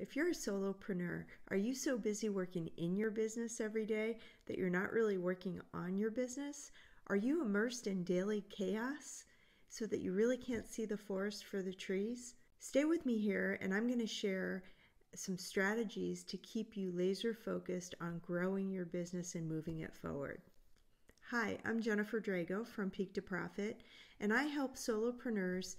If you're a solopreneur, are you so busy working in your business every day that you're not really working on your business? Are you immersed in daily chaos so that you really can't see the forest for the trees? Stay with me here, and I'm going to share some strategies to keep you laser focused on growing your business and moving it forward. Hi, I'm Jennifer Drago from Peak to Profit, and I help solopreneurs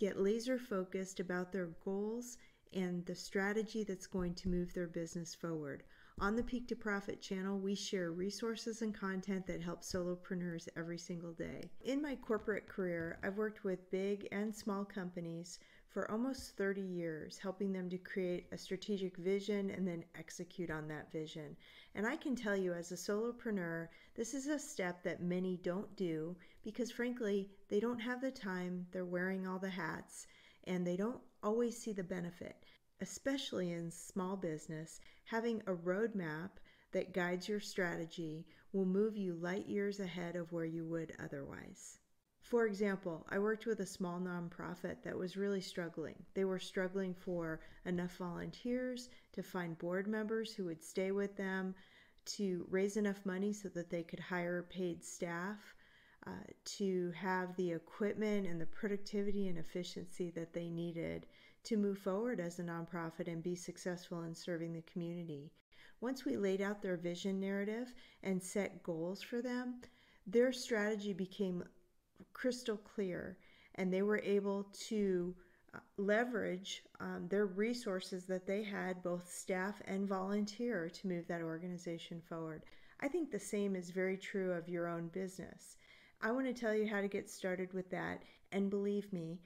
get laser focused about their goals and the strategy that's going to move their business forward. On the Peak to Profit channel, we share resources and content that help solopreneurs every single day. In my corporate career, I've worked with big and small companies for almost 30 years, helping them to create a strategic vision and then execute on that vision. And I can tell you, as a solopreneur, this is a step that many don't do because, frankly, they don't have the time, they're wearing all the hats, and they don't always see the benefit. Especially in small business, having a roadmap that guides your strategy will move you light years ahead of where you would otherwise. For example, I worked with a small nonprofit that was really struggling. They were struggling for enough volunteers, to find board members who would stay with them, to raise enough money so that they could hire paid staff, uh, to have the equipment and the productivity and efficiency that they needed to move forward as a nonprofit and be successful in serving the community. Once we laid out their vision narrative and set goals for them, their strategy became crystal clear, and they were able to uh, leverage um, their resources that they had, both staff and volunteer, to move that organization forward. I think the same is very true of your own business. I want to tell you how to get started with that, and believe me,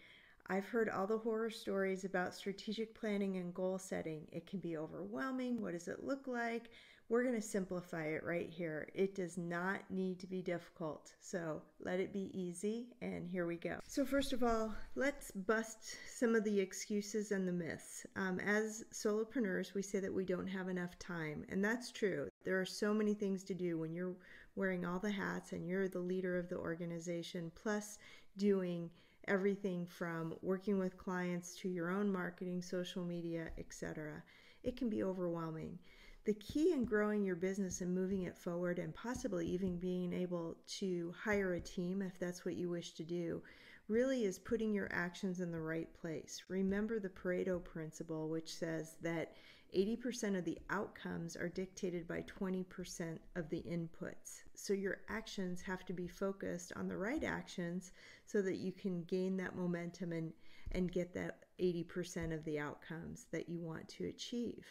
I've heard all the horror stories about strategic planning and goal setting. It can be overwhelming. What does it look like? We're going to simplify it right here. It does not need to be difficult. So let it be easy, and here we go. So, first of all, let's bust some of the excuses and the myths. Um, as solopreneurs, we say that we don't have enough time, and that's true. There are so many things to do when you're wearing all the hats and you're the leader of the organization, plus doing everything from working with clients to your own marketing, social media, etc. It can be overwhelming. The key in growing your business and moving it forward, and possibly even being able to hire a team if that's what you wish to do, really is putting your actions in the right place. Remember the Pareto principle, which says that 80% of the outcomes are dictated by 20% of the inputs. So your actions have to be focused on the right actions so that you can gain that momentum and, and get that 80% of the outcomes that you want to achieve.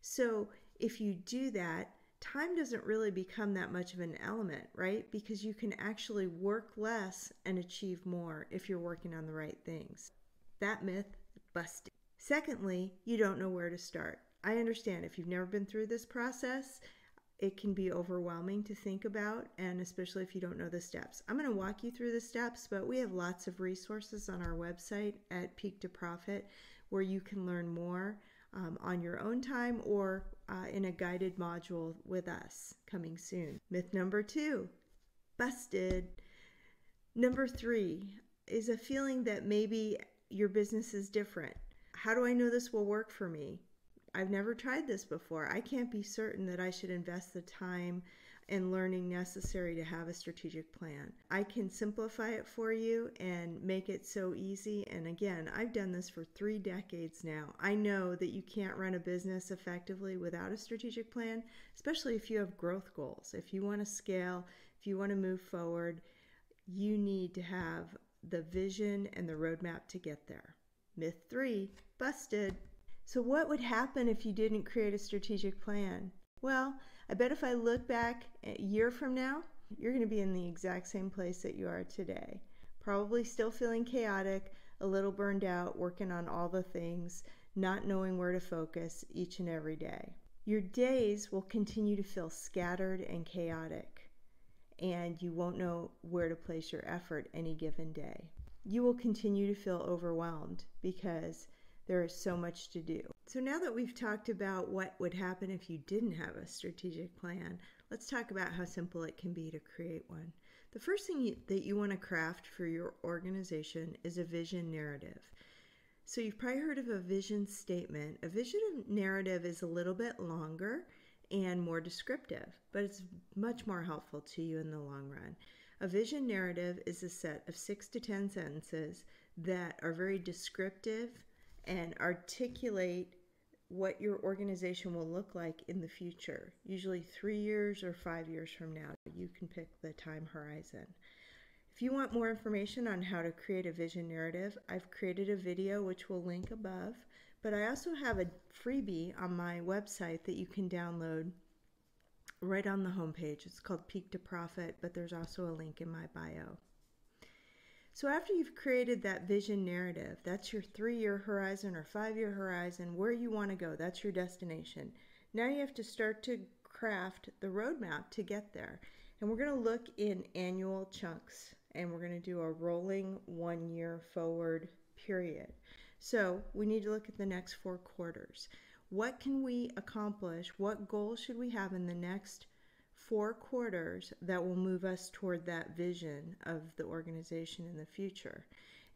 So if you do that, time doesn't really become that much of an element, right? Because you can actually work less and achieve more if you're working on the right things. That myth busted. Secondly, you don't know where to start. I understand if you've never been through this process, it can be overwhelming to think about, and especially if you don't know the steps. I'm going to walk you through the steps, but we have lots of resources on our website at Peak to Profit where you can learn more um, on your own time or uh, in a guided module with us coming soon. Myth number two busted. Number three is a feeling that maybe your business is different. How do I know this will work for me? I've never tried this before. I can't be certain that I should invest the time and learning necessary to have a strategic plan. I can simplify it for you and make it so easy. And again, I've done this for three decades now. I know that you can't run a business effectively without a strategic plan, especially if you have growth goals. If you want to scale, if you want to move forward, you need to have the vision and the roadmap to get there. Myth three busted. So, what would happen if you didn't create a strategic plan? Well, I bet if I look back a year from now, you're going to be in the exact same place that you are today. Probably still feeling chaotic, a little burned out, working on all the things, not knowing where to focus each and every day. Your days will continue to feel scattered and chaotic, and you won't know where to place your effort any given day. You will continue to feel overwhelmed because there is so much to do. So, now that we've talked about what would happen if you didn't have a strategic plan, let's talk about how simple it can be to create one. The first thing you, that you want to craft for your organization is a vision narrative. So, you've probably heard of a vision statement. A vision narrative is a little bit longer and more descriptive, but it's much more helpful to you in the long run. A vision narrative is a set of six to 10 sentences that are very descriptive and articulate what your organization will look like in the future, usually three years or five years from now. You can pick the time horizon. If you want more information on how to create a vision narrative, I've created a video which will link above, but I also have a freebie on my website that you can download right on the homepage. It's called Peak to Profit, but there's also a link in my bio. So, after you've created that vision narrative, that's your three year horizon or five year horizon, where you want to go, that's your destination. Now you have to start to craft the roadmap to get there. And we're going to look in annual chunks and we're going to do a rolling one year forward period. So, we need to look at the next four quarters. What can we accomplish? What goals should we have in the next four quarters that will move us toward that vision of the organization in the future?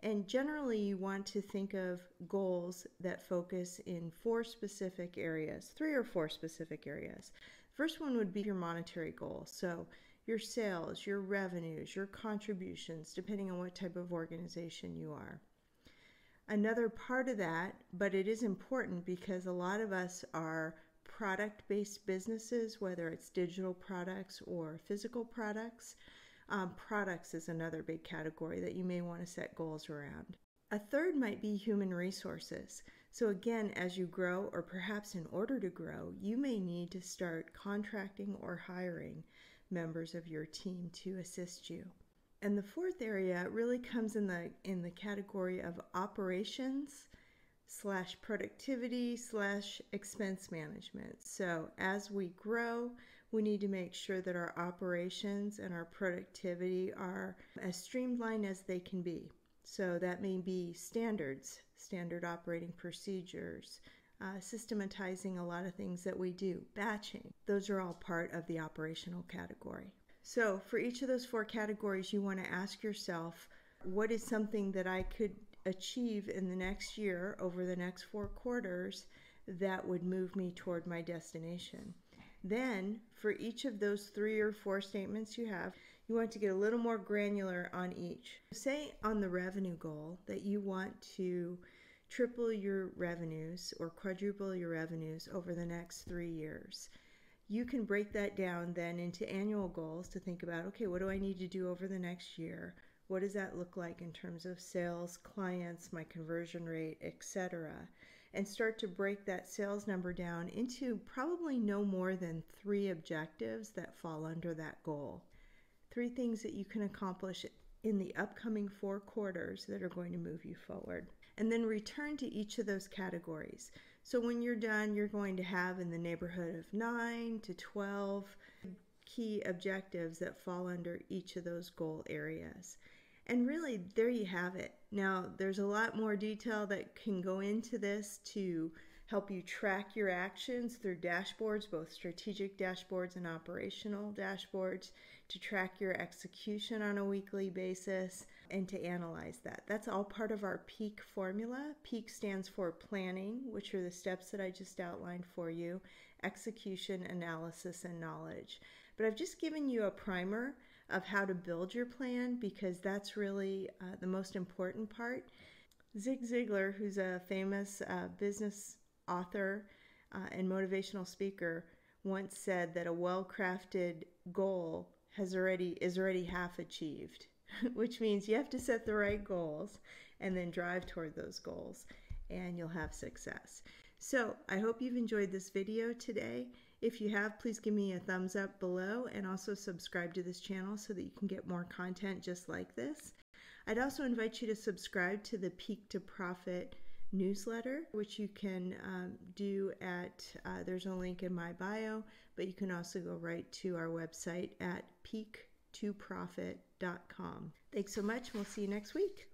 And generally, you want to think of goals that focus in four specific areas, three or four specific areas. First one would be your monetary goal. So, your sales, your revenues, your contributions, depending on what type of organization you are another part of that, but it is important because a lot of us are product based businesses, whether it's digital products or physical products. Um, products is another big category that you may want to set goals around. A third might be human resources. So, again, as you grow, or perhaps in order to grow, you may need to start contracting or hiring members of your team to assist you. And the fourth area really comes in the in the category of operations slash productivity slash expense management. So as we grow, we need to make sure that our operations and our productivity are as streamlined as they can be. So that may be standards, standard operating procedures, uh, systematizing a lot of things that we do, batching. Those are all part of the operational category. So, for each of those four categories, you want to ask yourself what is something that I could achieve in the next year over the next four quarters that would move me toward my destination. Then, for each of those three or four statements you have, you want to get a little more granular on each. Say on the revenue goal that you want to triple your revenues or quadruple your revenues over the next three years you can break that down then into annual goals to think about okay, what do I need to do over the next year? What does that look like in terms of sales, clients, my conversion rate, etc. And start to break that sales number down into probably no more than three objectives that fall under that goal. Three things that you can accomplish in the upcoming four quarters that are going to move you forward. And then return to each of those categories. So when you're done, you're going to have in the neighborhood of 9 to 12 key objectives that fall under each of those goal areas. And really, there you have it. Now, there's a lot more detail that can go into this to help you track your actions through dashboards, both strategic dashboards and operational dashboards, to track your execution on a weekly basis and to analyze that. That's all part of our PEAK formula. PEAK stands for planning, which are the steps that I just outlined for you, execution, analysis, and knowledge. But I've just given you a primer of how to build your plan because that's really uh, the most important part. Zig Ziglar, who's a famous uh, business author uh, and motivational speaker, once said that a well-crafted goal has already is already half achieved. which means you have to set the right goals and then drive toward those goals, and you'll have success. So, I hope you've enjoyed this video today. If you have, please give me a thumbs up below and also subscribe to this channel so that you can get more content just like this. I'd also invite you to subscribe to the Peak to Profit newsletter, which you can um, do at, uh, there's a link in my bio, but you can also go right to our website at peak toprofit.com. Thanks so much, we'll see you next week.